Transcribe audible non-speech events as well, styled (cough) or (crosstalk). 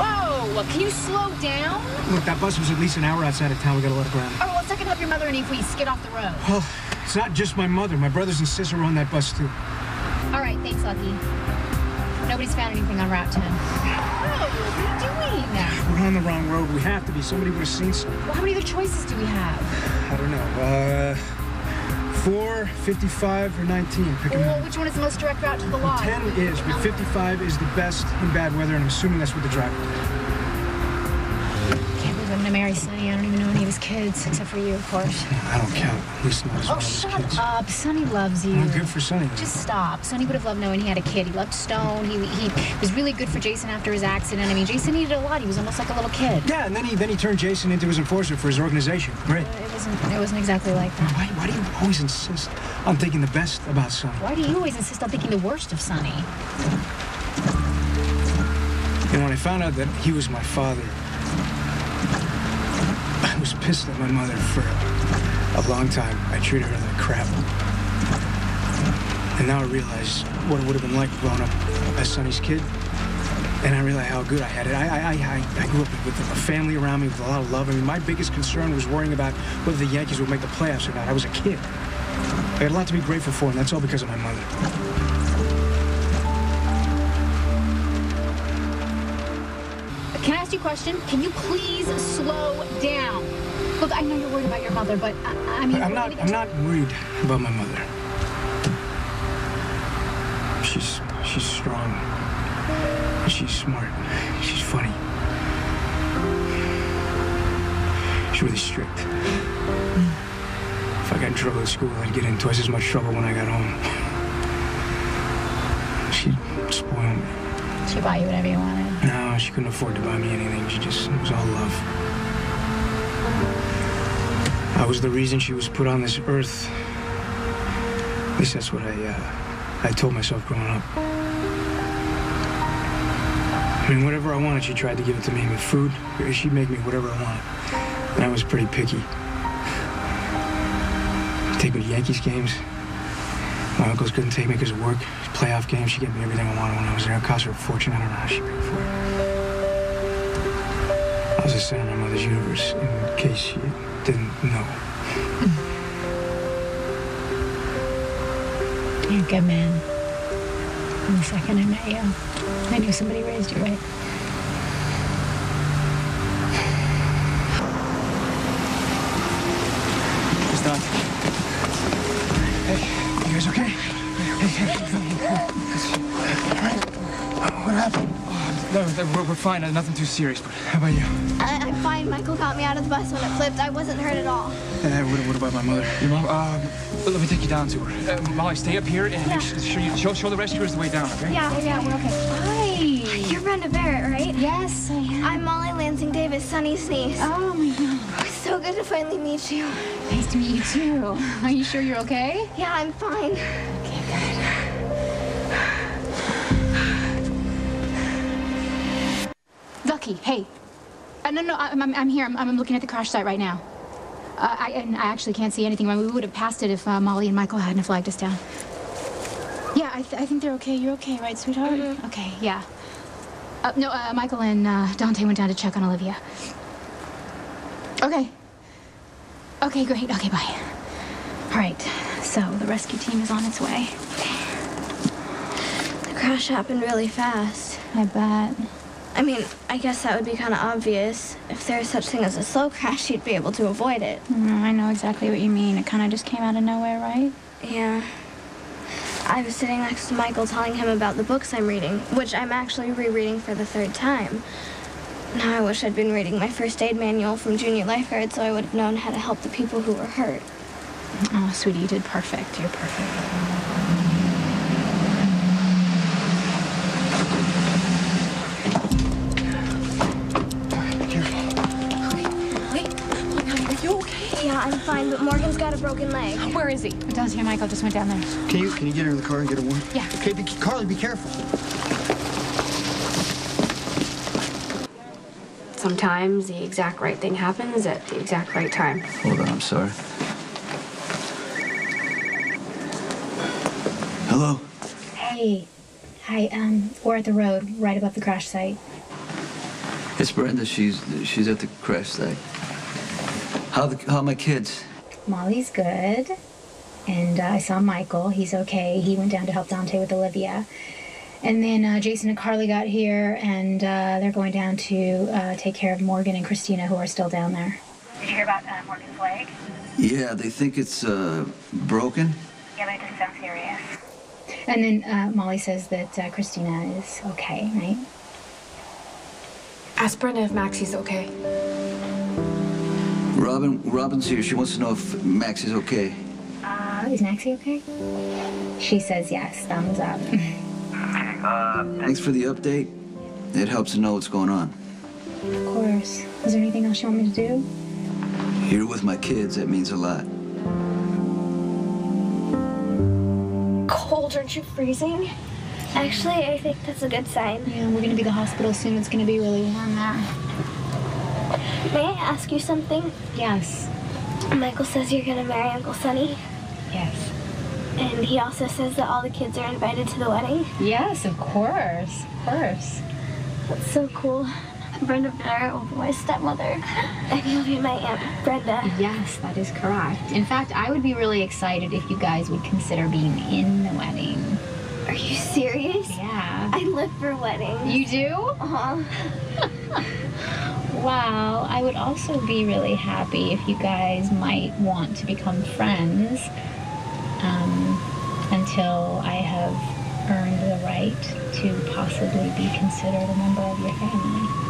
Whoa! Can you slow down? Look, that bus was at least an hour outside of town. We gotta let it ground. Oh, well, second help your mother and Eve, please. skid off the road. Well, it's not just my mother. My brothers and sister were on that bus, too. All right, thanks, Lucky. Nobody's found anything on Route 10. Whoa, what are you doing? We're on the wrong road. We have to be. Somebody would have seen some. Well, how many other choices do we have? I don't know. Uh, 4, 55, or 19. Pick Well, which one is the most direct route to the lodge? 10 is, but 55 is the best in bad weather, and I'm assuming that's what the driver did. can't believe I'm gonna marry Sonny. I don't even know any of his kids, except for you, of course. I don't count. At least not Oh, shut kids. up. Sonny loves you. Well, good for Sonny. Just stop. Sonny would have loved knowing he had a kid. He loved Stone. He, he was really good for Jason after his accident. I mean, Jason needed a lot. He was almost like a little kid. Yeah, and then he then he turned Jason into his enforcer for his organization. Great. Uh, it wasn't. It wasn't exactly like that. Why, why do you always insist on thinking the best about Sonny? Why do you always insist on thinking the worst of Sonny? You know, when I found out that he was my father, I was pissed at my mother for a long time. I treated her like crap. And now I realize what it would have been like growing up as Sonny's kid. And I realize how good I had it. I, I, I, I grew up with a family around me with a lot of love. I mean, my biggest concern was worrying about whether the Yankees would make the playoffs or not. I was a kid. I had a lot to be grateful for, and that's all because of my mother. Can I ask you a question? Can you please slow down? Look, I know you're worried about your mother, but I, I mean, I'm not. I'm not worried about my mother. She's smart. She's funny. She's really strict. If I got in trouble at school, I'd get in twice as much trouble when I got home. She'd spoil me. She buy you whatever you wanted. No, she couldn't afford to buy me anything. She just it was all love. I was the reason she was put on this earth. At least that's what I uh, I told myself growing up. I mean, whatever I wanted, she tried to give it to me. With food, she'd make me whatever I wanted. And I was pretty picky. Take me to Yankees games. My uncles couldn't take me because of work. Playoff games, she gave me everything I wanted when I was there. It cost her a fortune. I don't know how she paid for it. I was center of my mother's universe, in case you didn't know. You're a good man. From the second I met you, I knew somebody raised you right. It's done. Hey, you guys okay? Hey, hey, All right. What happened? Oh, no, we're, we're fine. Nothing too serious. But how about you? I, I'm fine. Michael got me out of the bus when it flipped. I wasn't hurt at all. Hey, what, what about my mother? Your mom. Um, let me take you down to her. Uh, Molly, stay up here and Yeah. make sure, sure you, show, show the rescuers the way down. Okay? Yeah, yeah, we're okay. Hi. You're Brenda Barrett, right? Yes, I am. I'm Molly Lansing Davis, Sonny's niece. Oh my God. It's so good to finally meet you. Nice to meet you too. Are you sure you're okay? Yeah, I'm fine. Okay, good. Lucky, hey. Uh, no, no, I'm, I'm, I'm here. I'm, I'm looking at the crash site right now. Uh, I, and I actually can't see anything. I mean, we would have passed it if uh, Molly and Michael hadn't flagged us down. Yeah, I, th- I think they're okay. You're okay, right, sweetheart? Okay, yeah. Uh, no, uh, Michael and uh, Dante went down to check on Olivia. Okay. Okay, great. Okay, bye. All right, so the rescue team is on its way. The crash happened really fast. I bet. I mean, I guess that would be kind of obvious. If there's such thing as a slow crash, you'd be able to avoid it. Mm, I know exactly what you mean. It kind of just came out of nowhere, right? Yeah. I was sitting next to Michael telling him about the books I'm reading, which I'm actually rereading for the third time. Now I wish I'd been reading my first aid manual from Junior Lifeguard so I would have known how to help the people who were hurt. Oh, sweetie, you did perfect. You're perfect. Yeah, I'm fine, but Morgan's got a broken leg. Where is he? Don't hear Michael just went down there. Can you can you get her in the car and get her warm? Yeah. Okay, be, Carly, be careful. Sometimes the exact right thing happens at the exact right time. Hold on, I'm sorry. Hello? Hey. Hi, um, we're at the road, right above the crash site. It's Brenda. She's she's at the crash site. How the how are my kids? Molly's good. And uh, I saw Michael. He's okay. He went down to help Dante with Olivia. And then uh, Jason and Carly got here, and uh, they're going down to uh, take care of Morgan and Kristina, who are still down there. Did you hear about uh, Morgan's leg? Yeah, they think it's uh, broken. Yeah, but it doesn't sound serious. And then uh, Molly says that uh, Kristina is okay, right? Ask Brenda if Maxie's okay. Robin Robin's here. She wants to know if Max is okay. Uh, is Maxie okay? She says yes, thumbs up. (laughs) Thanks for the update. It helps to know what's going on. of course. Is there anything else you want me to do? Here with my kids, that means a lot. Cold, aren't you freezing? Actually, I think that's a good sign. Yeah, we're gonna be at the hospital soon. It's gonna be really warm there. May I ask you something? Yes. Michael says you're gonna marry Uncle Sonny, Yes. and he also says that all the kids are invited to the wedding. Yes, of course. Of course. That's so cool. Brenda Blair will be my stepmother, and you'll be my aunt Brenda. Yes, that is correct. In fact, I would be really excited if you guys would consider being in the wedding. Are you serious? Yeah. I live for weddings. You do? Uh-huh. (laughs) Well, I would also be really happy if you guys might want to become friends um, until I have earned the right to possibly be considered a member of your family.